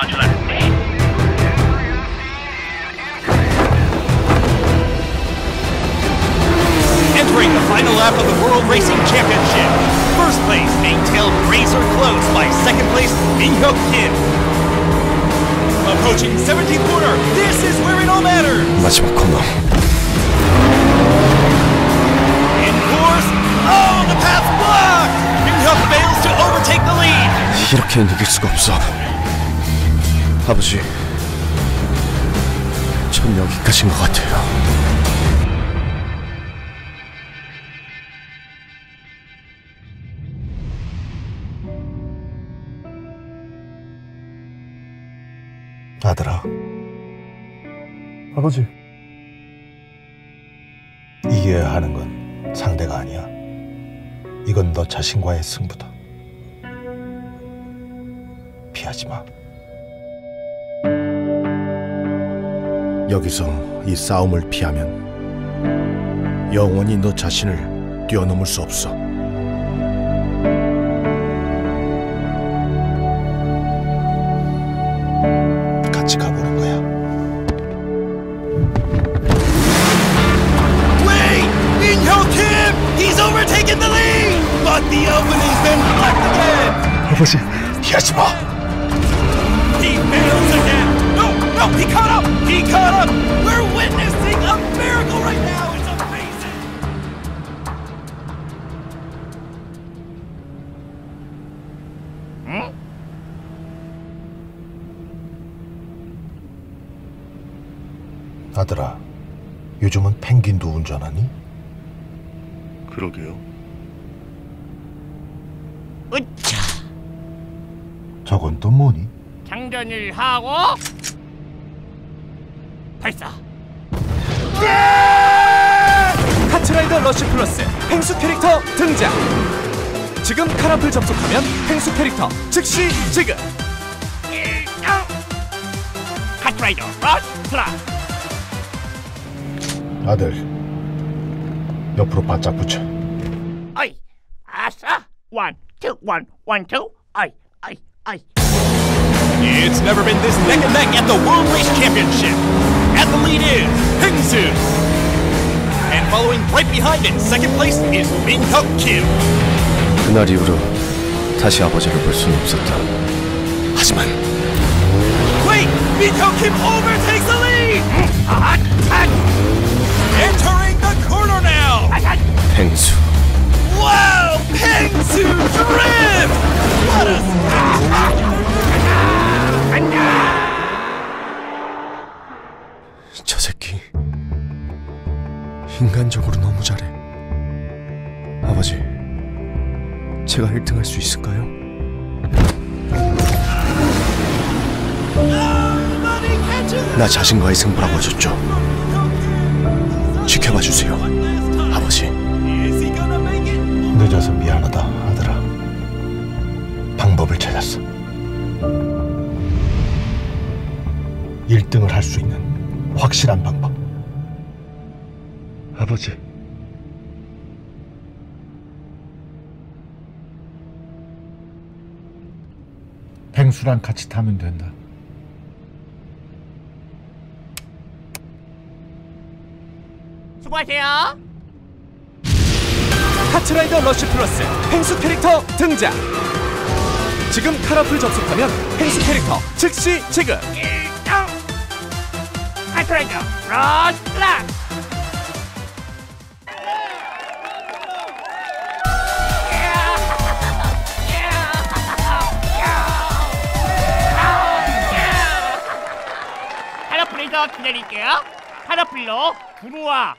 Entering the final lap of the World Racing Championship. First place being tailed razor close by second place Minhyuk Kim. Approaching 17th corner, this is where it all matters. 마지막 코너. In course, oh, the path blocked! Minhyuk fails to overtake the lead. 이렇게 이길 수가 없어. 아버지 전 여기까지인 것 같아요 아들아. 아버지. 이겨야 하는 건 상대가 아니야. 이건 너 자신과의 승부다. 피하지 마. 여기서 이 싸움을 피하면 영원히 너 자신을 뛰어넘을 수 없어. 같이 가보는 거야. Wait! Minhyuk Kim! He's overtaken the lead! But the opening's been blocked again! 아버지, 피하지 마. 아들아, 요즘은 펭귄도 운전하니? 그러게요. 으차. 저건 또 뭐니? 장전을 하고. 발사. 카트라이더 러쉬 플러스 펭수 캐릭터 등장. 지금 카라플 접속하면 펭수 캐릭터 즉시 지급. 일정 카트라이더 러쉬 플러스 아들, 옆으로 바짝 붙여. 어이 아싸 원투 원 원투 어이 어이 어이 It's never been this neck and neck at the World Race Championship. At the lead is Pingsu. And following right behind in second place is Minhyuk Kim. 그날 이후로 다시 아버지를 볼 수는 없었다 하지만 Wait! Minhyuk Kim overtakes the lead! 펭수 Drift! What a 저 새끼 인간적으로 너무 잘해 아버지 제가 1등 할 수 있을까요? 나 자신과의 승부라고 하셨죠 지켜봐 주세요 1등을 할 수 있는 확실한 방법. 아버지 펭수랑 같이 타면 된다. 수고하세요 카트라이더 러쉬 플러스 펭수 캐릭터 등장 지금 카라플 접속하면 펭수 캐릭터 즉시 지급 트라이더 러쉬 플러스 카라플에서 기다릴게요. 카라플로 굴러와